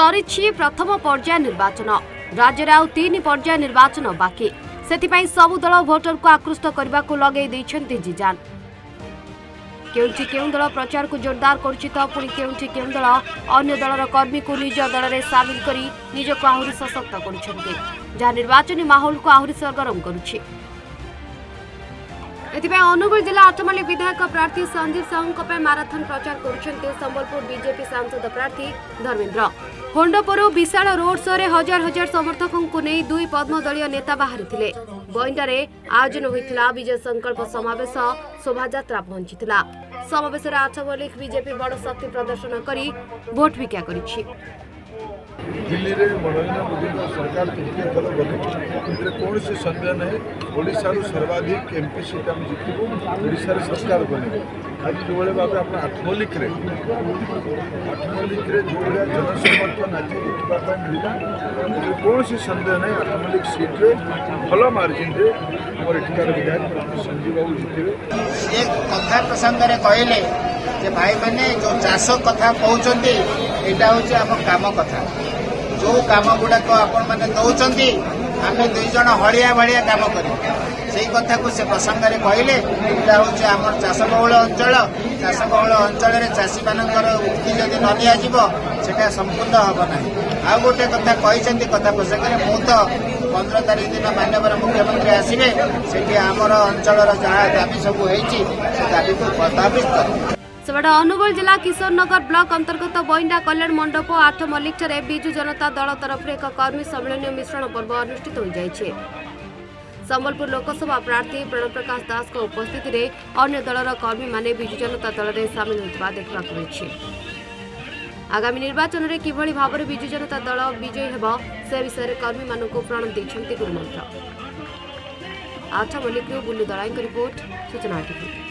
ସରିଛି ପ୍ରଥମ ପର୍ଯ୍ୟାୟ ନିର୍ବାଚନ ରାଜ୍ୟରେ ଆଉ ତିନି ପର୍ଯ୍ୟାୟ ନିର୍ବାଚନ ବାକି ସେଥିପାଇଁ ସବୁ ଦଳ ଭୋଟରଙ୍କୁ ଆକୃଷ୍ଟ କରିବାକୁ ଲଗେଇ ଦେଇଛନ୍ତି ଜିଜାନ କେଉଁଠି କେଉଁ ଦଳ ପ୍ରଚାରକୁ ଜୋରଦାର କରୁଛି ତ ପୁଣି କେଉଁଠି କେଉଁ ଦଳ ଅନ୍ୟ ଦଳର କର୍ମୀକୁ ନିଜ ଦଳରେ ସାମିଲ କରି ନିଜକୁ ଆହୁରି ସଶକ୍ତ କରୁଛନ୍ତି ଯାହା ନିର୍ବାଚନୀ ମାହୋଲକୁ ଆହୁରି ସରଗରମ କରୁଛି এথিপাই অনুগুল জেলা আটমালি বিধায়ক প্রার্থী সঞ্জীব সাহুঙ্ মারাথন প্রচার করছেন সম্বলপুর বিজেপি সাংসদ প্রার্থী ধর্মেন্দ্র হোন্ডপুর বিশাল রোড শো হাজার হাজার সমর্থক নেই দুই পদ্মদলীয় নেতা বাহারিলে বইন্টারে আয়োজন হয়েছিল বিজয় সংকল্প সমাবেশ শোভাযাত্রা পঞ্চি সমাবেশের আঠবলিক বিজেপি বড় শক্তি প্রদর্শন করে ভোট ভিক্ষা করেছে ଦିଲ୍ଲୀରେ ମନୋରଞ୍ଜନ ମୋଦିଙ୍କ ସରକାର ତୃତୀୟ ଥର ଗଲୁ ଏଥିରେ କୌଣସି ସନ୍ଦେହ ନାହିଁ ଓଡ଼ିଶାରୁ ସର୍ବାଧିକ ଏମ୍ ପି ସିଟ୍ ଆମେ ଜିତିବୁ ଓଡ଼ିଶାରେ ସରକାର ବନିବୁ ଆଜି ଯେଉଁଭଳି ଭାବେ ଆପଣ ଆଠମଲ୍ଲିକରେ ଆଠମଲ୍ଲିକରେ ଯେଉଁଭଳିଆ ଜନସମର୍ଥନ ଆଜି ଦେଖିବା ପାଇଁ ମିଳିଲା ଏଥିରେ କୌଣସି ସନ୍ଦେହ ନାହିଁ ଆଠମଲ୍ଲିକ ସିଟ୍ରେ ଭଲ ମାର୍ଜିନ୍ରେ ଆମର ଏଠିକାର ବିଧାୟକ ସଞ୍ଜୀବ ବାବୁ ଜିତିବେ ଏ କଥା ପ୍ରସଙ୍ଗରେ କହିଲେ ଯେ ଭାଇମାନେ ଯେଉଁ ଚାଷ କଥା କହୁଛନ୍ତି ଏଇଟା ହେଉଛି ଆମ କାମ କଥା ଯେଉଁ କାମ ଗୁଡ଼ାକ ଆପଣମାନେ ନେଉଛନ୍ତି ଆମେ ଦୁଇ ଜଣ ହଳିଆ ଭଳିଆ କାମ କରିବୁ ସେଇ କଥାକୁ ସେ ପ୍ରସଙ୍ଗରେ କହିଲେ ଏଇଟା ହେଉଛି ଆମର ଚାଷବହୁଳ ଅଞ୍ଚଳ ଚାଷବହୁଳ ଅଞ୍ଚଳରେ ଚାଷୀମାନଙ୍କର ଉକ୍ତି ଯଦି ନ ନିଆଯିବ ସେଟା ସମ୍ପୂର୍ଣ୍ଣ ହେବ ନାହିଁ ଆଉ ଗୋଟେ କଥା କହିଛନ୍ତି କଥା ପ୍ରସଙ୍ଗରେ ମୁଁ ତ ପନ୍ଦର ତାରିଖ ଦିନ ମାନ୍ୟବର ମୁଖ୍ୟମନ୍ତ୍ରୀ ଆସିବେ ସେଠି ଆମର ଅଞ୍ଚଳର ଯାହା ଦାବି ସବୁ ହେଇଛି ସେ ଦାବିକୁ ପ୍ରଭାବିତ ସେପଟେ ଅନୁଗୁଳ ଜିଲ୍ଲା କିଶୋରନଗର ବ୍ଲକ ଅନ୍ତର୍ଗତ ବଇଣ୍ଡା କଲ୍ୟାଣ ମଣ୍ଡପ ଆଠ ମଲ୍ଲିକଠାରେ ବିଜୁ ଜନତା ଦଳ ତରଫରୁ ଏକ କର୍ମୀ ସମ୍ମିଳନୀ ମିଶ୍ରଣ ପର୍ବ ଅନୁଷ୍ଠିତ ହୋଇଯାଇଛି ସମ୍ବଲପୁର ଲୋକସଭା ପ୍ରାର୍ଥୀ ପ୍ରେଣପ୍ରକାଶ ଦାସଙ୍କ ଉପସ୍ଥିତିରେ ଅନ୍ୟ ଦଳର କର୍ମୀମାନେ ବିଜୁ ଜନତା ଦଳରେ ସାମିଲ ହୋଇଥିବା ଦେଖିବାକୁ ମିଳିଛି ଆଗାମୀ ନିର୍ବାଚନରେ କିଭଳି ଭାବରେ ବିଜୁ ଜନତା ଦଳ ବିଜୟୀ ହେବ ସେ ବିଷୟରେ କର୍ମୀମାନଙ୍କୁ ପ୍ରଣ ଦେଇଛନ୍ତି ଗୁରୁମନ୍ତ୍ର ଆଠ ମଲ୍ଲିକରୁ ବୁଲୁ ଦଳାଇଙ୍କ ରିପୋର୍ଟ ସୂଚନା ଟିଭି